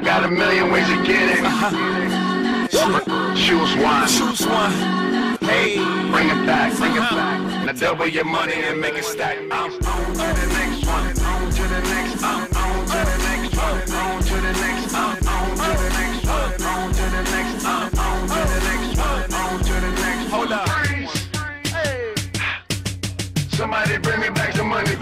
I got a million ways to get it. Choose one. Choose one. Hey, bring it back, bring it uh-huh. back. Now double your money and make it stack. I'm on to the next one. On to the next. I'm on to the next one. On to the next. I'm on to the next one. On to the next. I'm on to the next one. On to the next. Hold up. Somebody bring me back the money,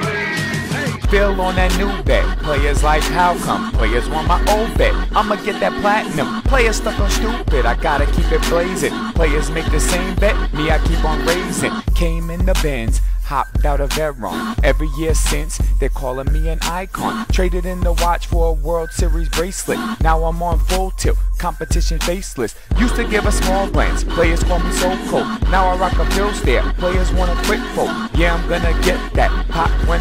Phil on that new bet. Players like how come? Players want my old bet. I'ma get that platinum. Players stuck on stupid. I gotta keep it blazing. Players make the same bet. Me, I keep on raising. Came in the Benz. Hopped out of Veyron. Every year since, they're calling me an icon. Traded in the watch for a World Series bracelet. Now I'm on full tilt, competition faceless. Used to give a small glance, players call me so cold. Now I rock a bill stare, players want a quick fold. Yeah, I'm gonna get that,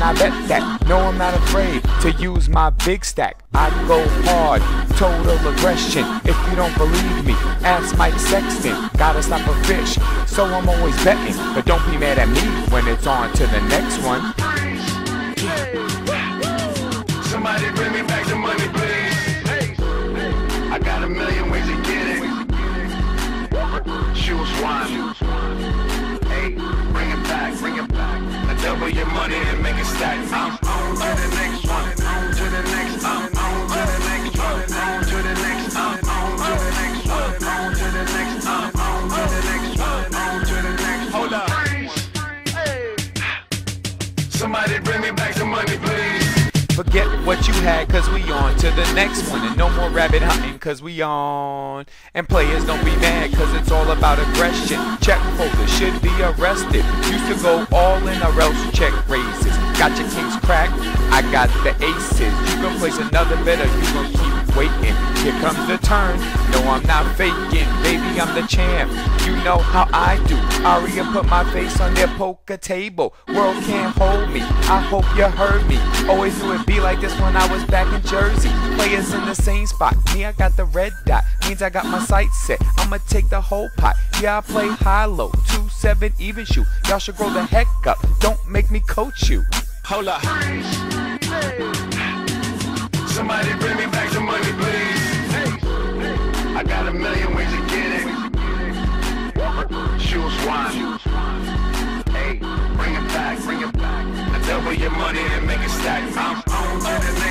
I bet that. No, I'm not afraid to use my big stack. I go hard, total aggression. If you don't believe me, ask Mike Sexton. Gotta stop a fish, so I'm always betting. But don't be mad at me when it's on to the next one. Somebody bring me back the money, please. I got a million ways to get it. Choose one. Your money and make it stack. I'm on to the next cause we on to the next one. And no more rabbit hunting, cause we on. And players don't be mad, cause it's all about aggression. Check holders should be arrested. Used to go all in or else check raises. Got your kings cracked, I got the aces. You can place another bet or you gon' keep waiting. Here comes the turn. No, I'm not faking. Baby, I'm the champ. You know how I do. Aria put my face on their poker table. World can't hold me. I hope you heard me. Always knew it'd be like this when I was back in Jersey. Players in the same spot. Me, I got the red dot. Means I got my sights set. I'ma take the whole pot. Yeah, I play high low. Two seven even shoot. Y'all should grow the heck up. Don't make me coach you. Hold up. Somebody bring me back the money, please. I got a million ways to get it. Choose one. Hey, bring it back, bring it back. Now double your money and make it stack. I'm on the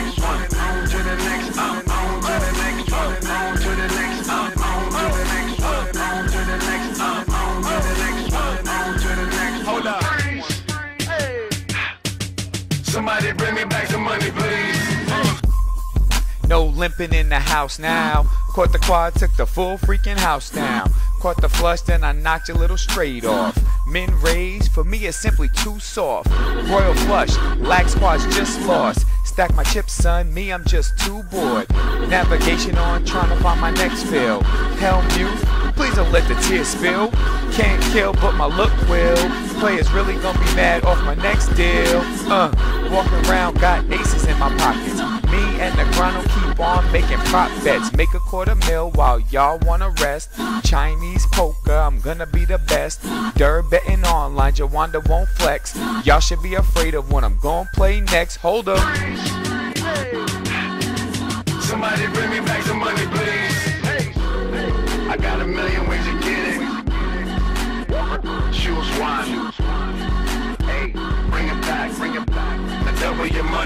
Somebody bring me back the money, please. No limping in the house now. Caught the quad, took the full freaking house down. Caught the flush, then I knocked your little straight off. Min raised, for me it's simply too soft. Royal flush, lag squad's just lost. Stack my chips, son, me I'm just too bored. Navigation on, trying to find my next fill. Hell mute, please don't let the tears spill. Can't kill, but my look will. Players really gonna be mad off my next deal. Uh, walking around, got aces in my pockets. Me and will keep on making prop bets. Make a quarter mil while y'all wanna rest. Chinese poker, I'm gonna be the best. Dur betting online, Juanda won't flex. Y'all should be afraid of when I'm gonna play next. Hold up.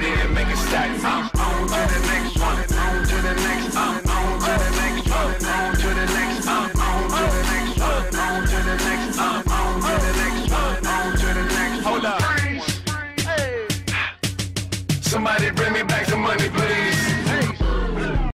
Money and make it stack.